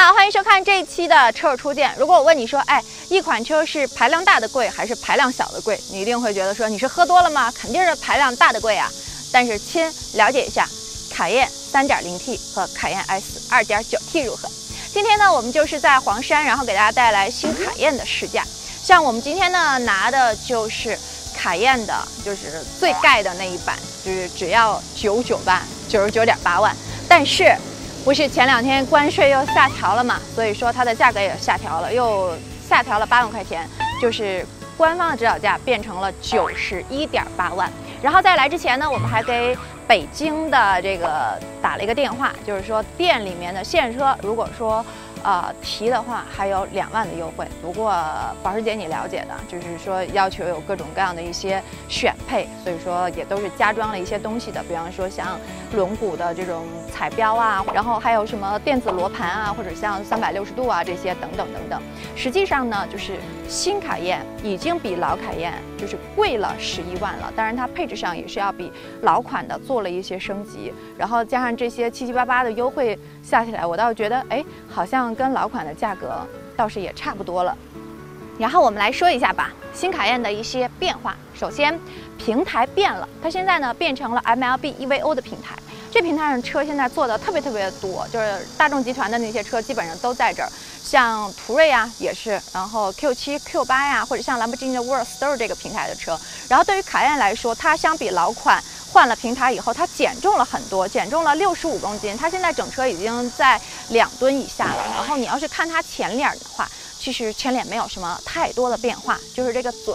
好，欢迎收看这一期的车友初见。如果我问你说，哎，一款车是排量大的贵还是排量小的贵？你一定会觉得说你是喝多了吗？肯定是排量大的贵啊。但是亲了解一下，凯宴 3.0T 和凯宴 S 2.9T 如何？今天呢，我们就是在黄山，然后给大家带来新凯宴的试驾。像我们今天呢拿的就是凯宴的，就是最盖的那一版，就是只要九九万，九十九点八万。但是不是前两天关税又下调了嘛？所以说它的价格也下调了，又下调了八万块钱，就是官方的指导价变成了九十一点八万。然后在来之前呢，我们还给北京的这个打了一个电话，就是说店里面的现车，如果说。呃，提的话还有两万的优惠。不过保时捷你了解的，就是说要求有各种各样的一些选配，所以说也都是加装了一些东西的。比方说像轮毂的这种彩标啊，然后还有什么电子罗盘啊，或者像三百六十度啊这些等等等等。实际上呢，就是新卡宴已经比老卡宴就是贵了十一万了。当然它配置上也是要比老款的做了一些升级，然后加上这些七七八八的优惠下起来，我倒觉得哎，好像。跟老款的价格倒是也差不多了，然后我们来说一下吧，新卡宴的一些变化。首先，平台变了，它现在呢变成了 MLB EVO 的平台。这平台上车现在做的特别特别多，就是大众集团的那些车基本上都在这儿，像途锐呀也是，然后 Q7、Q8 呀，或者像兰博基尼的 Urus 都是这个平台的车。然后对于卡宴来说，它相比老款。换了平台以后，它减重了很多，减重了六十五公斤。它现在整车已经在两吨以下了。然后你要是看它前脸的话，其实前脸没有什么太多的变化，就是这个嘴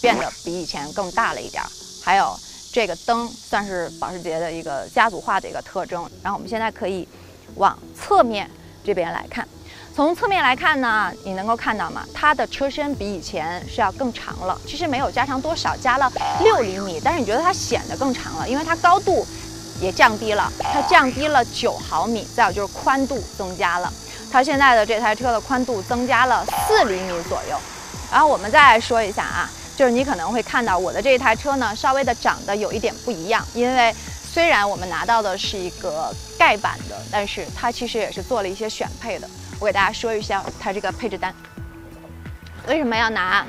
变得比以前更大了一点儿。还有这个灯算是保时捷的一个家族化的一个特征。然后我们现在可以往侧面这边来看。从侧面来看呢，你能够看到吗？它的车身比以前是要更长了。其实没有加长多少，加了六厘米，但是你觉得它显得更长了，因为它高度也降低了，它降低了九毫米。再有就是宽度增加了，它现在的这台车的宽度增加了四厘米左右。然后我们再来说一下啊，就是你可能会看到我的这一台车呢，稍微的长得有一点不一样，因为虽然我们拿到的是一个盖版的，但是它其实也是做了一些选配的。我给大家说一下它这个配置单。为什么要拿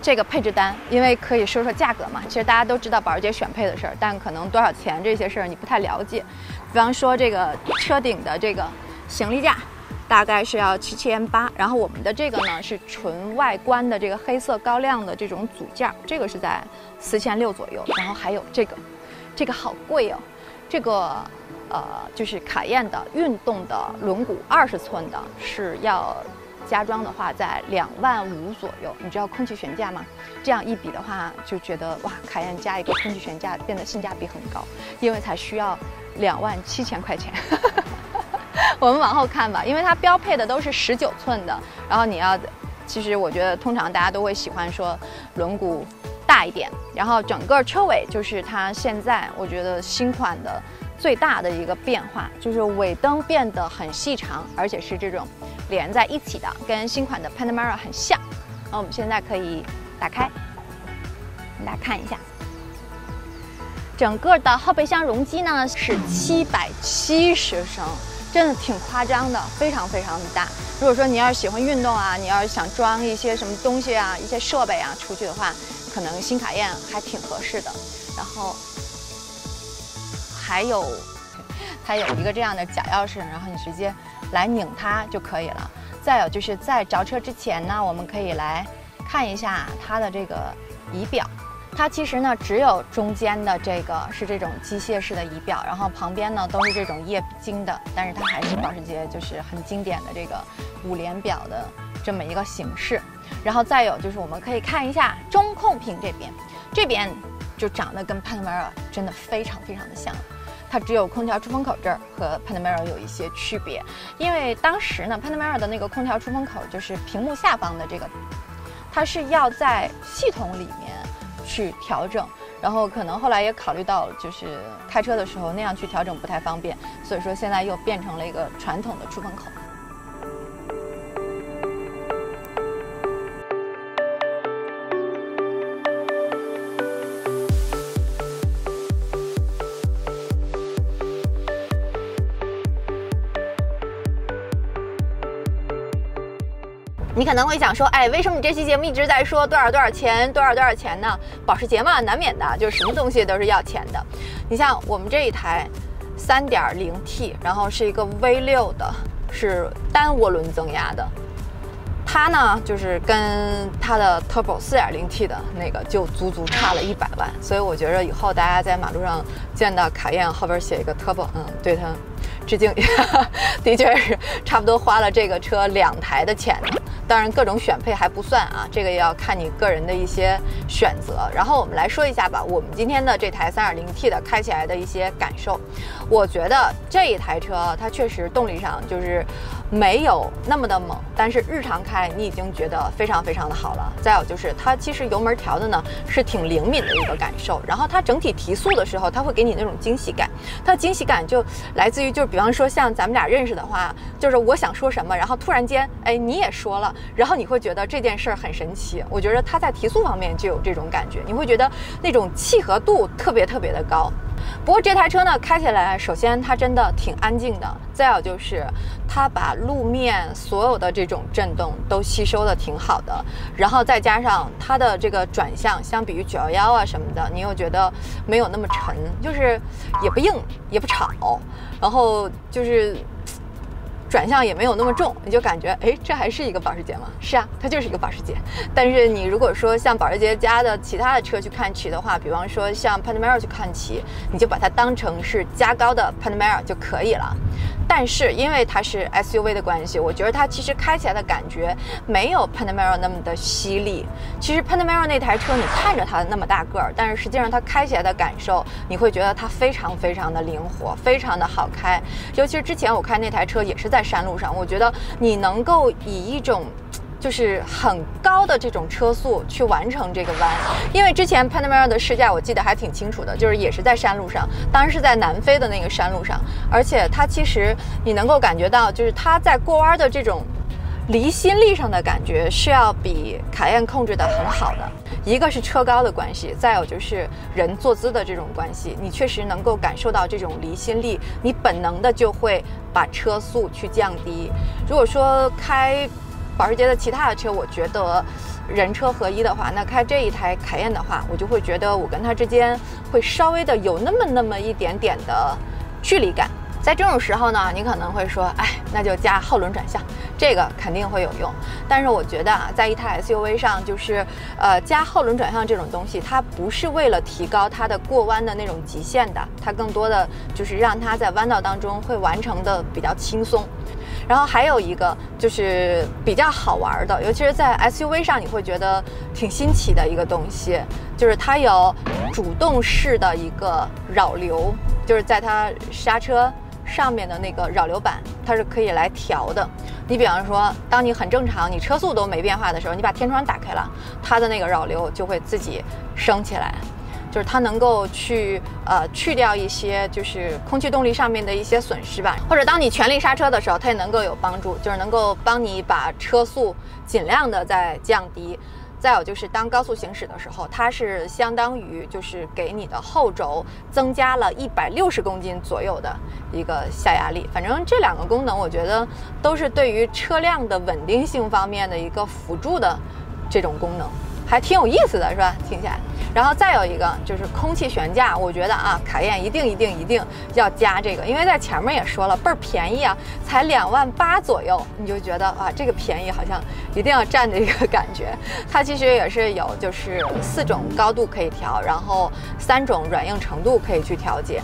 这个配置单？因为可以说说价格嘛。其实大家都知道保时捷选配的事儿，但可能多少钱这些事儿你不太了解。比方说这个车顶的这个行李架，大概是要七千八。然后我们的这个呢是纯外观的这个黑色高亮的这种组件，这个是在四千六左右。然后还有这个，这个好贵哦，这个。呃，就是卡宴的运动的轮毂，二十寸的，是要加装的话在两万五左右。你知道空气悬架吗？这样一比的话，就觉得哇，卡宴加一个空气悬架变得性价比很高，因为才需要两万七千块钱。我们往后看吧，因为它标配的都是十九寸的，然后你要，其实我觉得通常大家都会喜欢说轮毂大一点，然后整个车尾就是它现在我觉得新款的。最大的一个变化就是尾灯变得很细长，而且是这种连在一起的，跟新款的 Panamera 很像。那我们现在可以打开，给大家看一下，整个的后备箱容积呢是七百七十升，真的挺夸张的，非常非常的大。如果说你要是喜欢运动啊，你要是想装一些什么东西啊、一些设备啊出去的话，可能新卡宴还挺合适的。然后。还有，它有一个这样的假钥匙，然后你直接来拧它就可以了。再有就是在着车之前呢，我们可以来看一下它的这个仪表。它其实呢只有中间的这个是这种机械式的仪表，然后旁边呢都是这种液晶的，但是它还是保时捷就是很经典的这个五连表的这么一个形式。然后再有就是我们可以看一下中控屏这边，这边就长得跟 Panamera 真的非常非常的像。它只有空调出风口这儿和 Panamera 有一些区别，因为当时呢，Panamera 的那个空调出风口就是屏幕下方的这个，它是要在系统里面去调整，然后可能后来也考虑到就是开车的时候那样去调整不太方便，所以说现在又变成了一个传统的出风口。可能会想说，哎，为什么你这期节目一直在说多少多少钱，多少多少钱呢？保时捷嘛，难免的，就是什么东西都是要钱的。你像我们这一台三点零 T，然后是一个 V 六的，是单涡轮增压的。它呢，就是跟它的 Turbo 4.0T 的那个就足足差了一百万，所以我觉得以后大家在马路上见到卡宴后边写一个 Turbo，嗯，对它致敬，的确是差不多花了这个车两台的钱。当然，各种选配还不算啊，这个也要看你个人的一些选择。然后我们来说一下吧，我们今天的这台三.点零 T 的开起来的一些感受。我觉得这一台车它确实动力上就是没有那么的猛，但是日常开你已经觉得非常非常的好了。再有就是它其实油门调的呢是挺灵敏的一个感受，然后它整体提速的时候，它会给你那种惊喜感。它惊喜感就来自于就是比方说像咱们俩认识的话，就是我想说什么，然后突然间哎你也说了。然后你会觉得这件事儿很神奇，我觉得它在提速方面就有这种感觉，你会觉得那种契合度特别特别的高。不过这台车呢，开起来首先它真的挺安静的，再有就是它把路面所有的这种震动都吸收的挺好的，然后再加上它的这个转向，相比于九幺幺啊什么的，你又觉得没有那么沉，就是也不硬也不吵，然后就是。转向也没有那么重，你就感觉哎，这还是一个保时捷吗？是啊，它就是一个保时捷。但是你如果说像保时捷家的其他的车去看齐的话，比方说像 Panamera 去看齐，你就把它当成是加高的 Panamera 就可以了。但是因为它是 SUV 的关系，我觉得它其实开起来的感觉没有 Panamera 那么的犀利。其实 Panamera 那台车你看着它那么大个儿，但是实际上它开起来的感受，你会觉得它非常非常的灵活，非常的好开。尤其是之前我开那台车也是在山路上，我觉得你能够以一种。就是很高的这种车速去完成这个弯，因为之前 Panamera 的试驾我记得还挺清楚的，就是也是在山路上，当然是在南非的那个山路上，而且它其实你能够感觉到，就是它在过弯的这种离心力上的感觉是要比卡宴控制的很好的。一个是车高的关系，再有就是人坐姿的这种关系，你确实能够感受到这种离心力，你本能的就会把车速去降低。如果说开。保时捷的其他的车，我觉得人车合一的话，那开这一台凯宴的话，我就会觉得我跟它之间会稍微的有那么那么一点点的距离感。在这种时候呢，你可能会说，哎，那就加后轮转向，这个肯定会有用。但是我觉得啊，在一台 SUV 上，就是呃加后轮转向这种东西，它不是为了提高它的过弯的那种极限的，它更多的就是让它在弯道当中会完成的比较轻松。然后还有一个就是比较好玩的，尤其是在 SUV 上，你会觉得挺新奇的一个东西，就是它有主动式的一个扰流，就是在它刹车上面的那个扰流板，它是可以来调的。你比方说，当你很正常，你车速都没变化的时候，你把天窗打开了，它的那个扰流就会自己升起来。就是它能够去呃去掉一些就是空气动力上面的一些损失吧，或者当你全力刹车的时候，它也能够有帮助，就是能够帮你把车速尽量的在降低。再有就是当高速行驶的时候，它是相当于就是给你的后轴增加了一百六十公斤左右的一个下压力。反正这两个功能，我觉得都是对于车辆的稳定性方面的一个辅助的这种功能。还挺有意思的，是吧？听起来，然后再有一个就是空气悬架，我觉得啊，卡宴一定一定一定要加这个，因为在前面也说了，倍儿便宜啊，才两万八左右，你就觉得啊，这个便宜好像一定要占的一个感觉。它其实也是有就是四种高度可以调，然后三种软硬程度可以去调节。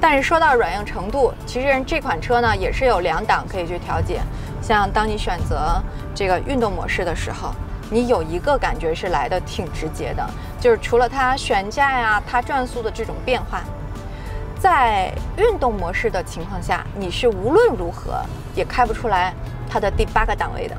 但是说到软硬程度，其实这款车呢也是有两档可以去调节，像当你选择这个运动模式的时候。你有一个感觉是来的挺直接的，就是除了它悬架呀、它转速的这种变化，在运动模式的情况下，你是无论如何也开不出来它的第八个档位的。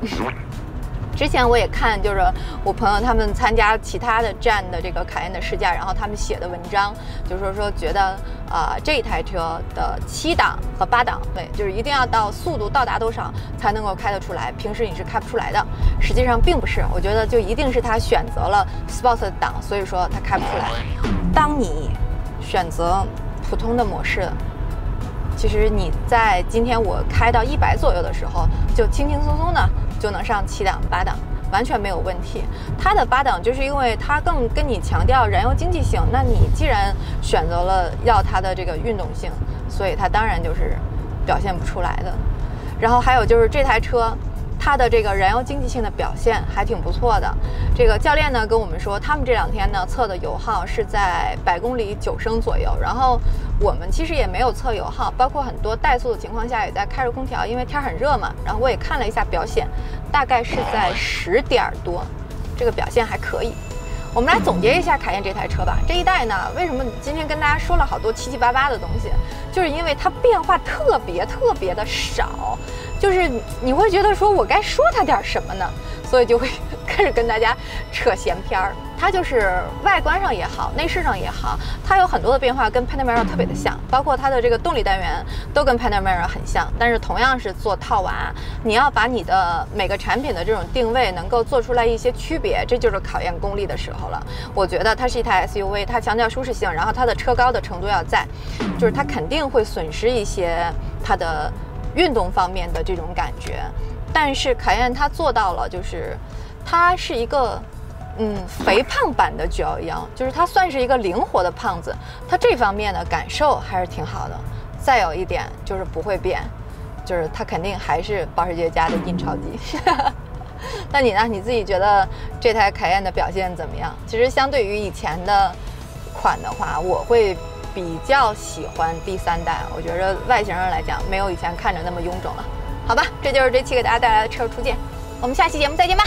之前我也看，就是我朋友他们参加其他的站的这个卡宴的试驾，然后他们写的文章，就是说说觉得啊这台车的七档和八档对，就是一定要到速度到达多少才能够开得出来，平时你是开不出来的。实际上并不是，我觉得就一定是他选择了 Sport 档，所以说他开不出来。当你选择普通的模式。其实你在今天我开到一百左右的时候，就轻轻松松的就能上七档八档。完全没有问题。它的八档就是因为它更跟你强调燃油经济性，那你既然选择了要它的这个运动性，所以它当然就是表现不出来的。然后还有就是这台车。它的这个燃油经济性的表现还挺不错的。这个教练呢跟我们说，他们这两天呢测的油耗是在百公里九升左右。然后我们其实也没有测油耗，包括很多怠速的情况下也在开着空调，因为天很热嘛。然后我也看了一下表显，大概是在十点多，这个表现还可以。我们来总结一下卡宴这台车吧。这一代呢，为什么今天跟大家说了好多七七八八的东西，就是因为它变化特别特别的少。就是你会觉得说，我该说它点什么呢？所以就会 开始跟大家扯闲篇儿。它就是外观上也好，内饰上也好，它有很多的变化，跟 Panamera 特别的像，包括它的这个动力单元都跟 Panamera 很像。但是同样是做套娃，你要把你的每个产品的这种定位能够做出来一些区别，这就是考验功力的时候了。我觉得它是一台 SUV，它强调舒适性，然后它的车高的程度要在，就是它肯定会损失一些它的。运动方面的这种感觉，但是凯宴它做到了，就是它是一个嗯肥胖版的九幺幺，就是它算是一个灵活的胖子，它这方面的感受还是挺好的。再有一点就是不会变，就是它肯定还是保时捷家的印钞机。那你呢？你自己觉得这台凯宴的表现怎么样？其实相对于以前的款的话，我会。比较喜欢第三代，我觉着外形上来讲，没有以前看着那么臃肿了，好吧？这就是这期给大家带来的车初见，我们下期节目再见吧。